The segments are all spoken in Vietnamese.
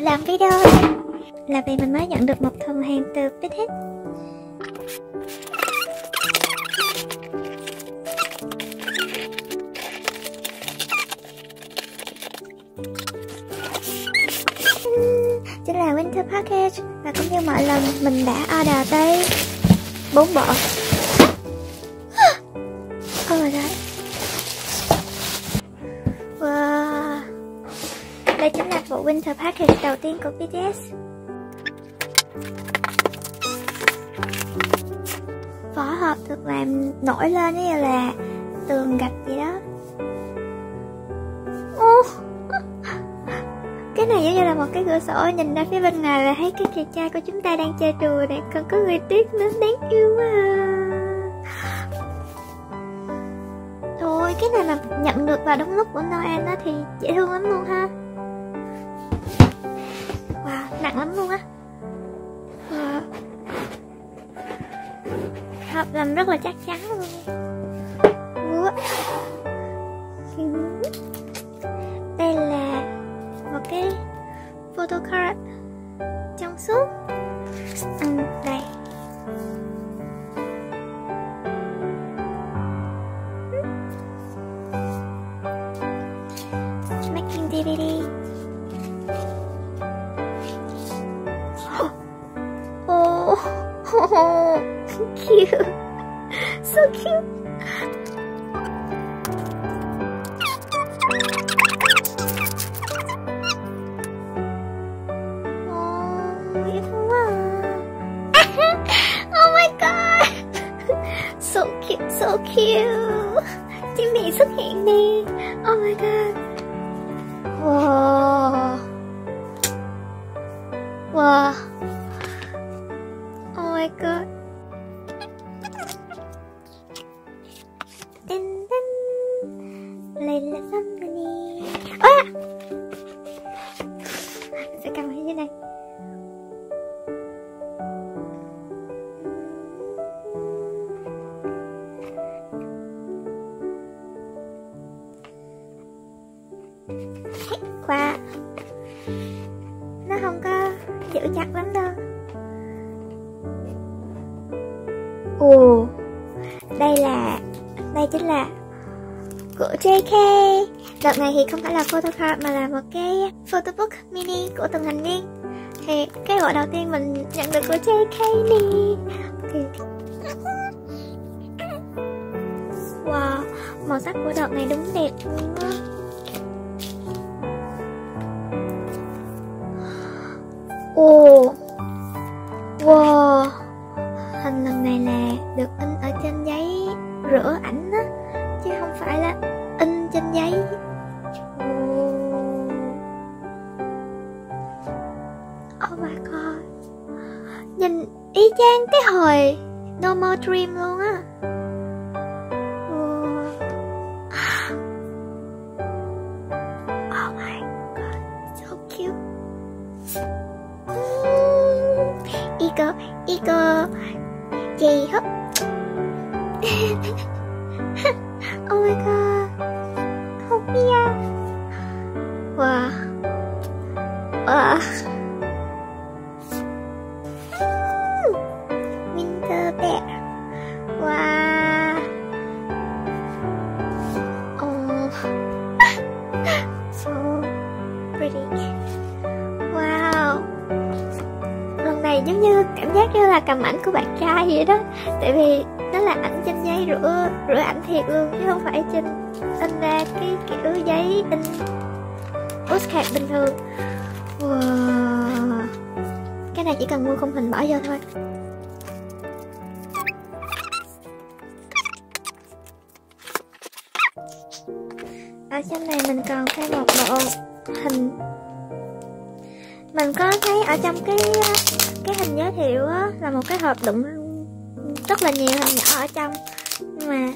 lại làm video. Là vì mình mới nhận được một thùng hàng từ Big Hit Chính là Winter Package Và cũng như mọi lần, mình đã order tới bốn bộ. Oh my god. Bộ Winter Package đầu tiên của BTS Vỏ hộp được làm nổi lên như là tường gạch gì đó. Ô, Cái này giống như là một cái cửa sổ nhìn ra phía bên ngoài là thấy cái chàng trai của chúng ta đang chơi đùa này Còn có người tiếp nữa đáng yêu quá à. Thôi cái này mà nhận được vào đúng lúc của Noel đó thì dễ thương lắm luôn ha lắm luôn á. Ờ. Wow. Làm rất là chắc chắn luôn. Đây là một cái photo card trong suốt. Oh so cute, so cute. Chim Mỹ xuất hiện nè Oh my god. Wow Wow JK Đợt này thì không phải là photocard Mà là một cái photobook mini Của từng thành viên. Thì cái bộ đầu tiên mình nhận được của JK nè thì... Wow, Màu sắc của đợt này đúng đẹp luôn á. Oh khung hình bỏ vô thôi. Ở trong này mình còn thêm một bộ hình. Mình có thấy ở trong cái cái hình giới thiệu á là một cái hộp đựng rất là nhiều hình nhỏ ở trong. Nhưng mà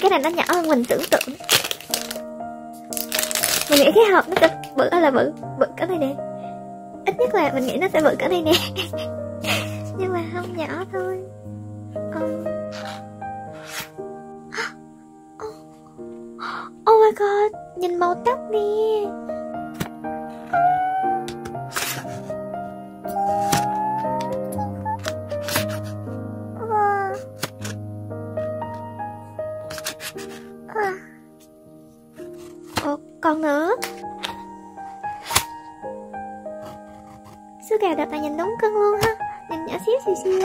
cái này nó nhỏ hơn mình tưởng tượng. Mình nghĩ cái hộp nó cực, bự là bự bự cái này. nè ít nhất là mình nghĩ nó sẽ vượt cả đây nè. Nhưng mà không nhỏ thôi. Um... oh. My god Nhìn màu tóc đi Ồ, ờ. ờ. còn nữa? Sư gà đợt là nhìn đúng cưng luôn ha. Nhìn nhỏ xíu xíu xíu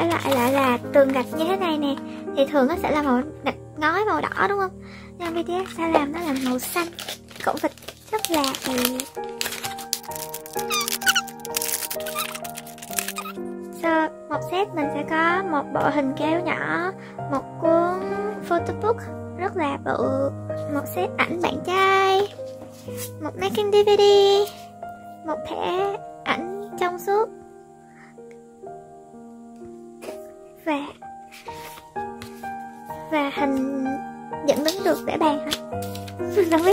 thể lại lại là tường gạch như thế này nè. Thì thường nó sẽ là màu gạch ngói màu đỏ đúng không? Nhưng BTS sẽ làm nó là màu xanh. Cổng vịt rất là đẹp. So, một set mình sẽ có một bộ hình kéo nhỏ một cuốn photobook rất là bự một set ảnh bạn trai một making dvd một thẻ ảnh trong suốt.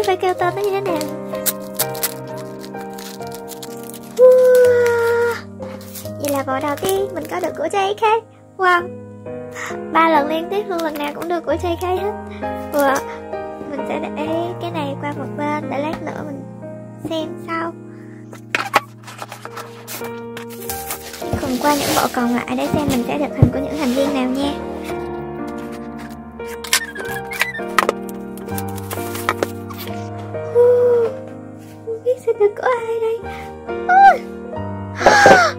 Phải kêu tên nó như thế nào Vậy là bộ đầu tiên mình có được của JK Wow. Ba lần liên tiếp luôn, lần nào cũng được của JK hết. Wow. Mình sẽ để cái này qua một bên để lát nữa mình xem sau. Cùng qua những bộ còn lại để xem mình sẽ được hình của những thành viên nào nha. Sẽ được có ai đây à.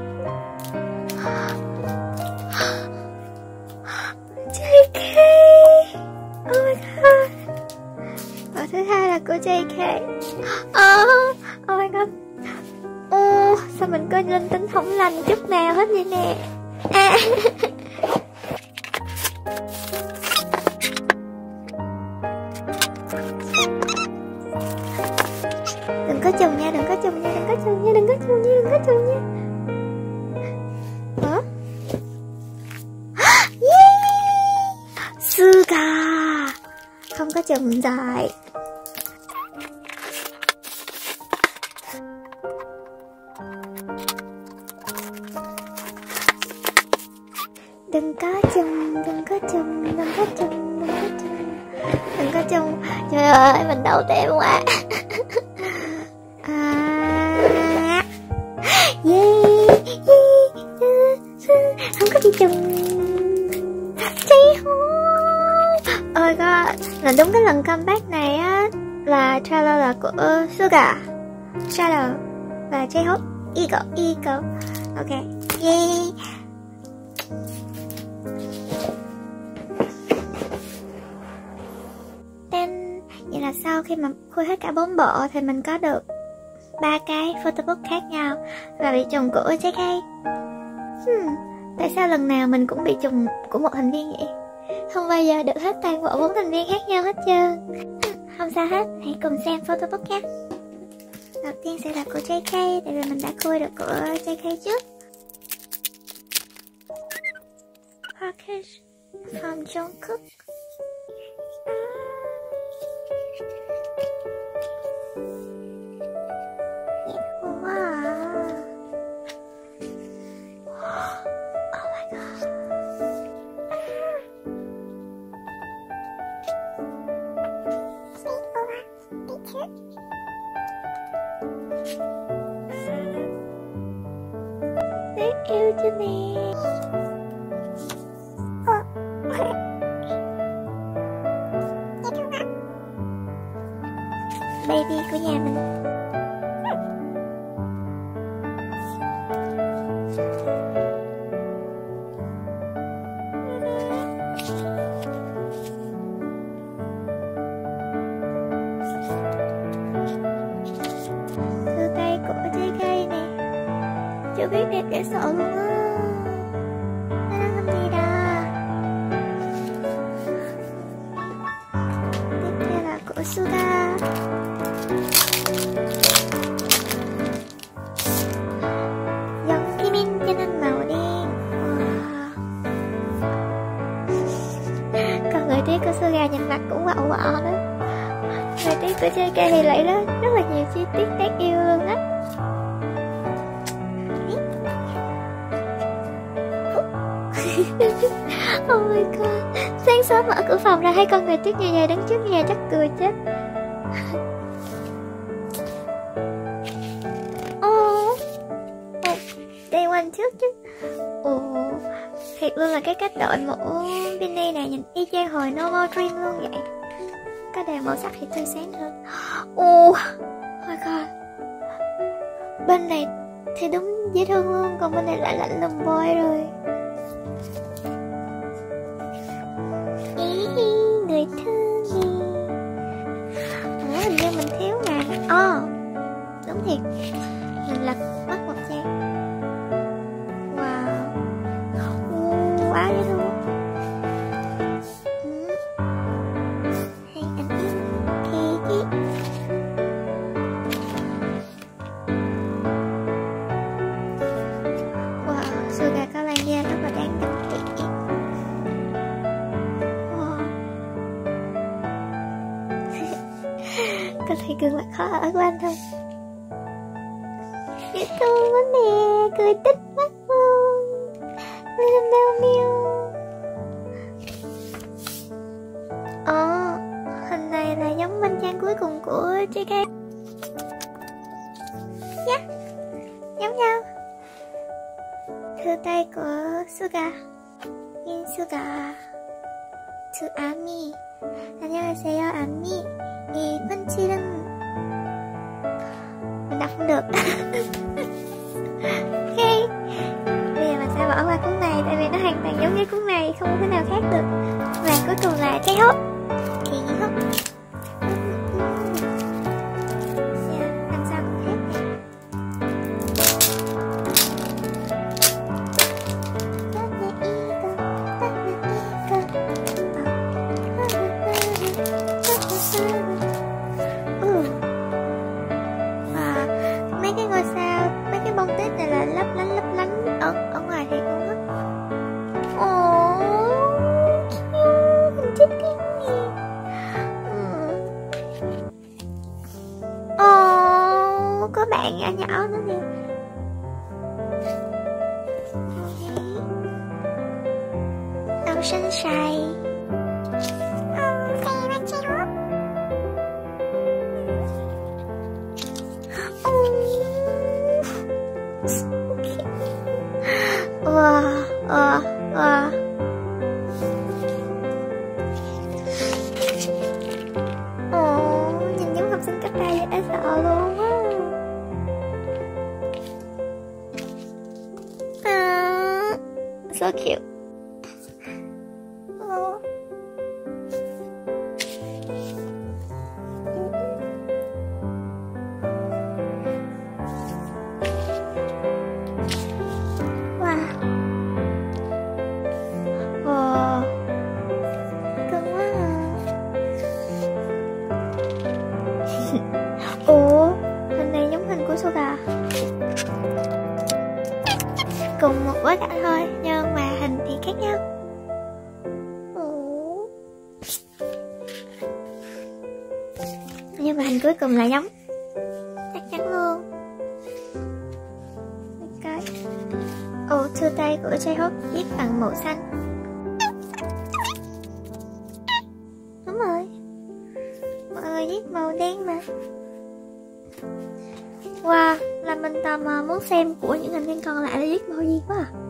Không có đừng có chừng đừng có chừng đừng có chừng đừng có chừng. Đừng có chừng. Trời ơi mình đau tim quá. À. Yeah, yeah, không có gì chừng. Lần comeback này á là trailer là của Suga Shadow và J-Hope Eagle Eagle ok then Vậy là sau khi mà khui hết cả bốn bộ thì mình có được ba cái photobook khác nhau và bị trùng của JK. Hmm, tại sao lần nào mình cũng bị trùng của một thành viên vậy? Không bao giờ được hết toàn bộ bốn thành viên khác nhau hết trơn. Không sao hết, hãy cùng xem photo book nhé. Đầu tiên sẽ là của JK, tại vì mình đã khui được của JK trước. Package from Jungkook. Yeah. Họ đó thời tiết của JK thì lại đó rất là nhiều chi tiết đáng yêu luôn á oh my god Sáng sớm mở cửa phòng ra hai con người tuyết nhà nhà đứng trước nhà chắc cười chết oh. oh. Day one trước chứ Ồ oh. Thiệt luôn là cái cách đội mũ Binny này nhìn y chang hồi No More Dream luôn vậy có màu sắc thì tươi sáng hơn. Ồ oh my god. Bên này thì đúng dễ thương luôn Còn bên này lại lạnh lùng boy rồi. Người thương gì? Ủa hình như mình thiếu ngày Ồ oh, Đúng thiệt. Mình lật mất một trang. Wow. Uh, Quá dễ thương. có thấy gương mặt khó ở của anh không dễ thương quá nè cười tích mắt luôn miêu miêu miêu ờ hình này là giống minh trang cuối cùng của JK yeah giống nhau thư tay của Suga in Suga to Ami 안녕하세요 Ami nghe Vân Chi Lâm. Mình đọc không được. Ok. Bây giờ mình sẽ bỏ qua cuốn này, Tại vì nó hoàn toàn giống với cuốn này, Không có nào khác được. Và cuối cùng là cái hốt. Thì cái hốt. Ồ nhỏ nhỏ nữa đi, tao sinh say. Bối cảnh thôi, nhưng mà hình thì khác nhau. Nhưng mà hình cuối cùng là giống. Chắc chắn luôn. Cái Ồ, thư tay của J-Hope viết bằng màu xanh là tò mò muốn xem của những thành viên còn lại là biết bao nhiêu quá à.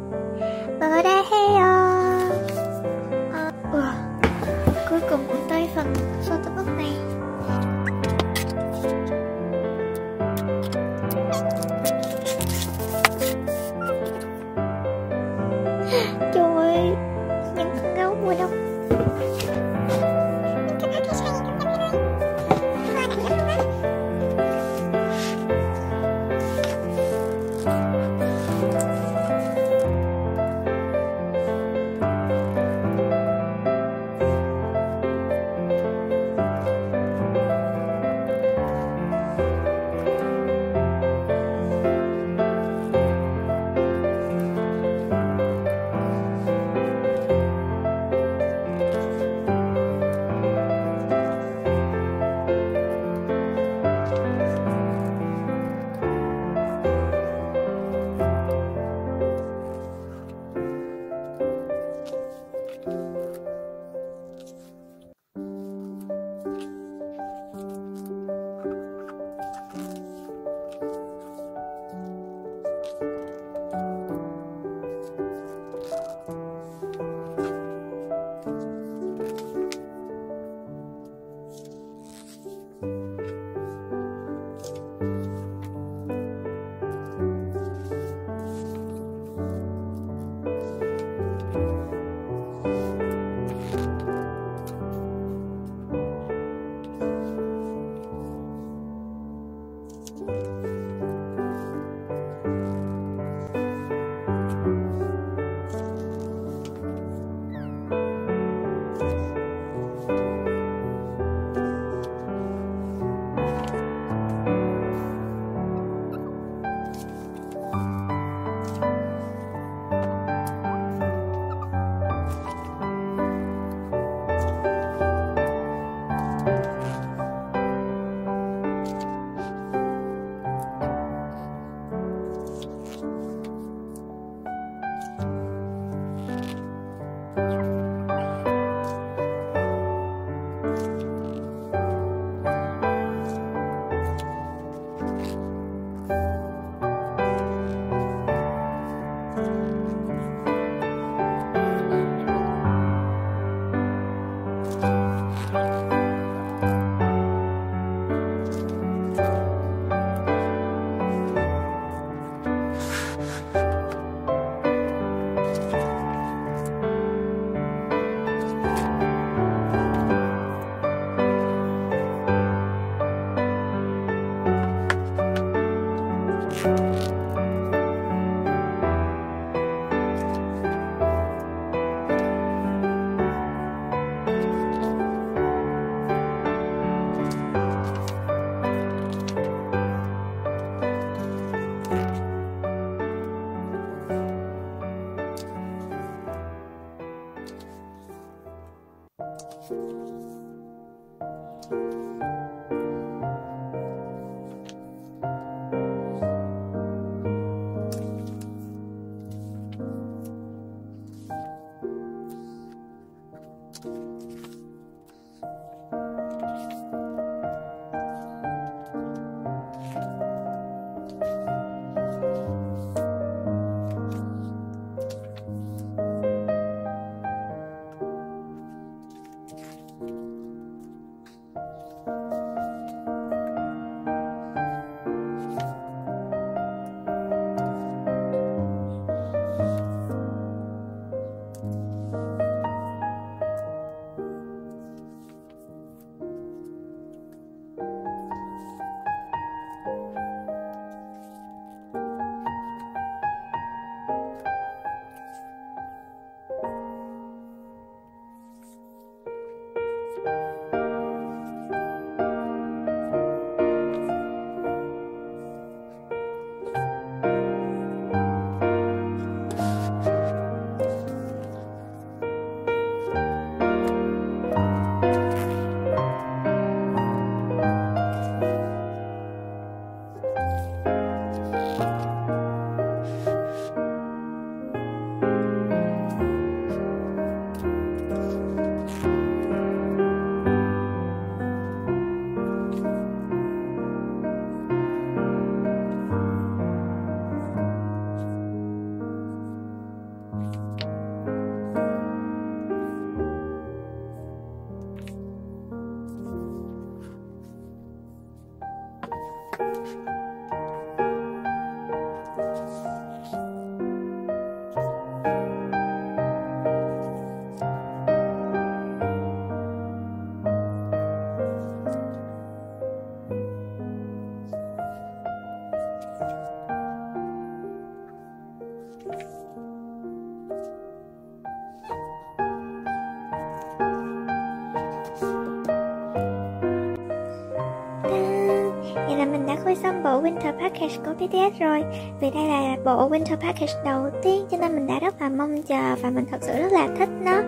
Package của BTS rồi. Vì đây là bộ Winter Package đầu tiên Cho nên mình đã rất là mong chờ Và mình thật sự rất là thích nó.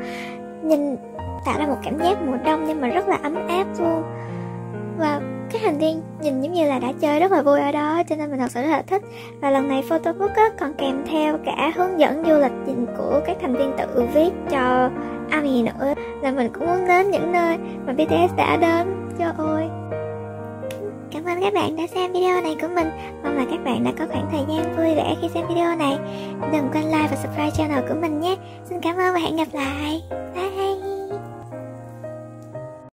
Nhìn tạo ra một cảm giác mùa đông Nhưng mà rất là ấm áp luôn. Và các thành viên nhìn giống như là đã chơi rất là vui ở đó Cho nên mình thật sự rất là thích. Và lần này photobook á, còn kèm theo cả hướng dẫn du lịch của các thành viên tự viết cho Ami nữa. Là mình cũng muốn đến những nơi mà BTS đã đến. Cho ôi. Cảm ơn các bạn đã xem video này của mình. Mong là các bạn đã có khoảng thời gian vui vẻ khi xem video này. Đừng quên like và subscribe channel của mình nhé. Xin cảm ơn và hẹn gặp lại. Bye.